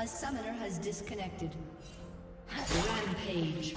A summoner has disconnected. Rampage.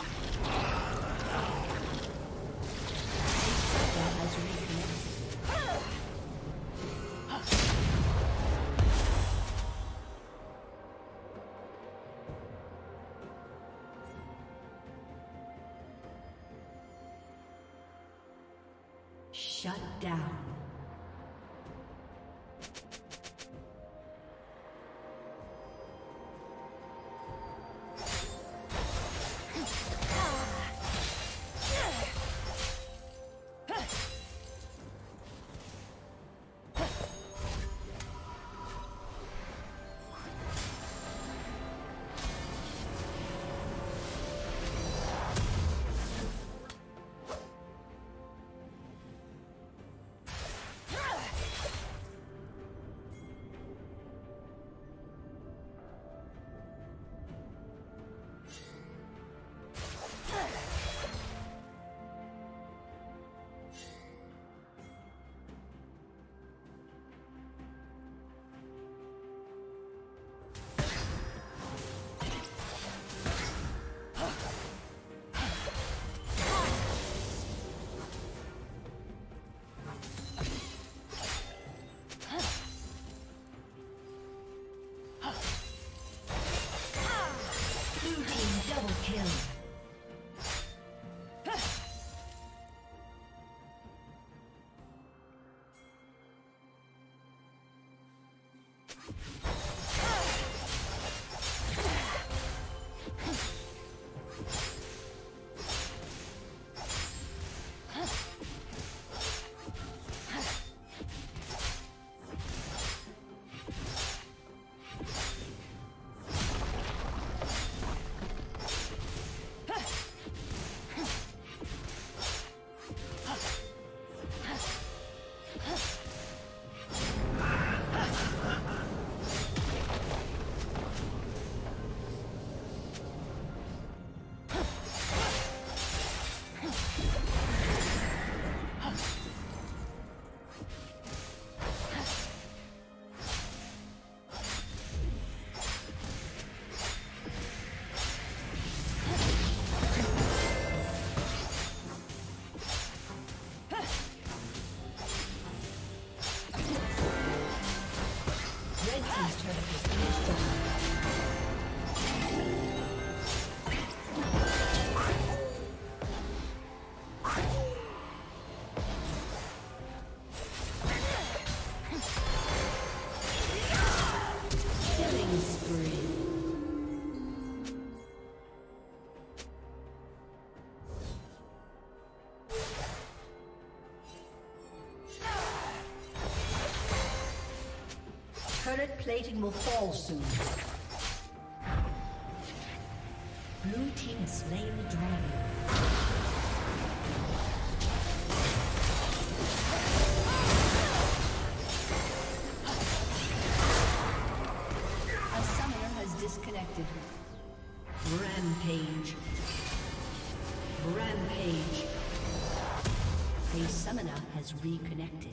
Plating will fall soon. Blue team has slain the dragon. A summoner has disconnected. Rampage. Rampage. A summoner has reconnected.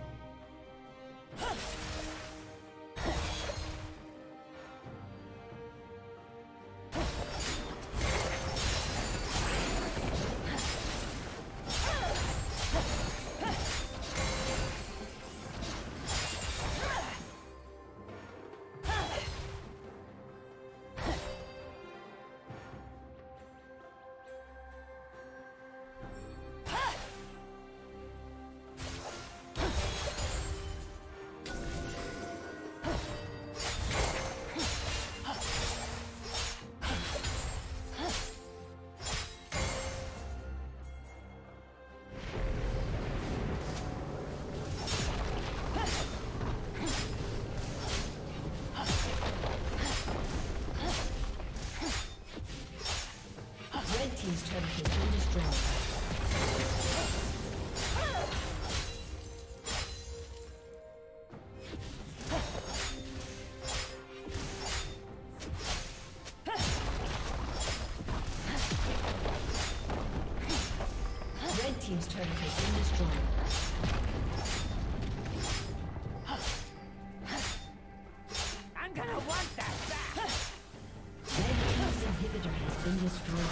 team's turret has been destroyed. I'm gonna want that back! Red team's inhibitor has been destroyed.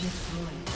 destroyed.